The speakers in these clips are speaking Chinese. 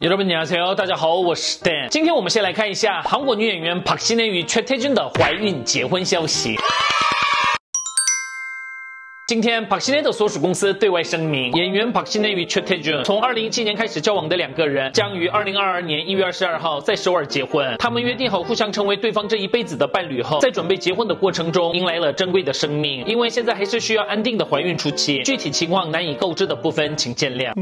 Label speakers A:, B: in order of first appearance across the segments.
A: 여러분안녕하세요，大家好，我是 Dan。今天我们先来看一下韩国女演员 Park Shin-hye 与 Choi Tae-jun 的怀孕结婚消息。今天，Park Shin-hye 的所属公司对外声明，演员 Park Shin-hye 与 Choi Tae-jun 从2017年开始交往的两个人，将于2022年1月22号在首尔结婚。他们约定好互相成为对方这一辈子的伴侣后，在准备结婚的过程中，迎来了珍贵的生命。因为现在还是需要安定的怀孕初期，具体情况难以告知的部分，请见谅。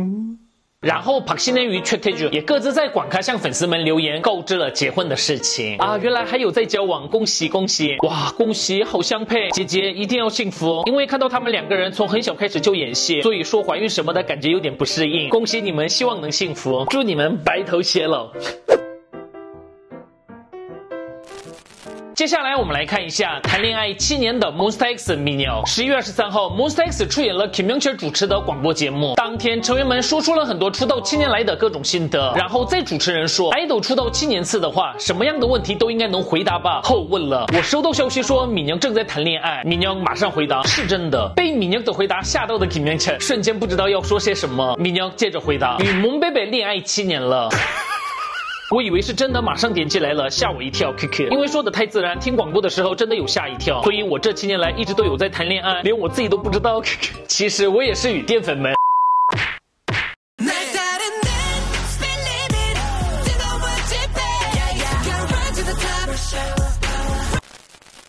A: 然后朴信恩与 Choi Tae-jun 也各自在广开向粉丝们留言告知了结婚的事情啊，原来还有在交往，恭喜恭喜！哇，恭喜，好相配，姐姐一定要幸福。因为看到他们两个人从很小开始就演戏，所以说怀孕什么的感觉有点不适应。恭喜你们，希望能幸福，祝你们白头偕老。接下来我们来看一下谈恋爱七年的 Monster X 米鸟。十一月二十三号，Monster X 出演了 Kim Young-chul 主持的广播节目。当天，成员们说出了很多出道七年来的各种心得。然后在主持人说爱豆出道七年次的话，什么样的问题都应该能回答吧。后问了我收到消息说米娘正在谈恋爱，米娘马上回答是真的。被米娘的回答吓到的 Kim Young-chul 瞬间不知道要说些什么。米娘接着回答与萌贝贝恋爱七年了。我以为是真的，马上点进来了，吓我一跳。QQ，因为说的太自然，听广播的时候真的有吓一跳。所以我这七年来一直都有在谈恋爱，连我自己都不知道。QQ，其实我也是与淀粉们。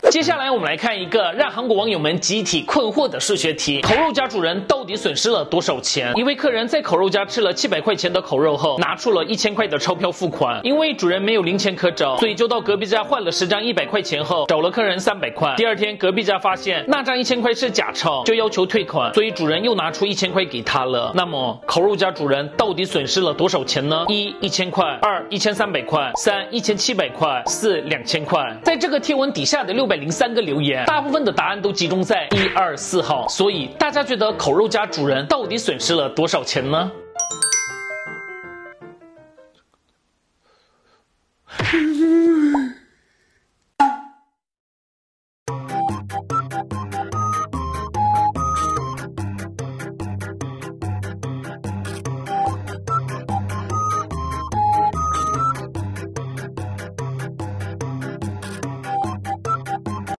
A: 接下来我们来看一个让韩国网友们集体困惑的数学题：烤肉家主人到底损失了多少钱？一位客人在烤肉家吃了七百块钱的烤肉后，拿出了一千块的钞票付款。因为主人没有零钱可找，所以就到隔壁家换了十张一百块钱后，找了客人三百块。第二天，隔壁家发现那张一千块是假钞，就要求退款，所以主人又拿出一千块给他了。那么，烤肉家主人到底损失了多少钱呢？一一千块，二一千三百块，三一千七百块，四两千块。在这个贴文底下的六百。零三个留言，大部分的答案都集中在一二四号，所以大家觉得烤肉家主人到底损失了多少钱呢？